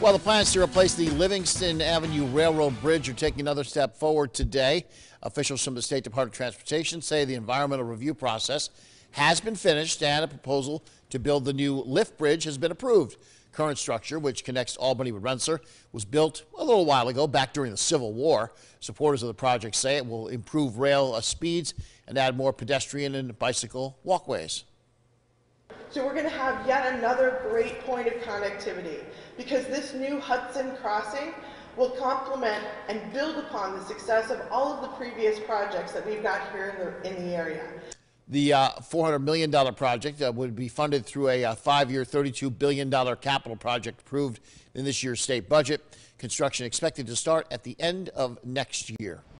Well, the plans to replace the Livingston Avenue Railroad Bridge are taking another step forward today. Officials from the State Department of Transportation say the environmental review process has been finished and a proposal to build the new lift bridge has been approved. Current structure, which connects Albany with Rensselaer, was built a little while ago, back during the Civil War. Supporters of the project say it will improve rail uh, speeds and add more pedestrian and bicycle walkways. So we're going to have yet another great point of connectivity because this new Hudson crossing will complement and build upon the success of all of the previous projects that we've got here in the, in the area. The uh, $400 million project uh, would be funded through a uh, five-year, $32 billion capital project approved in this year's state budget. Construction expected to start at the end of next year.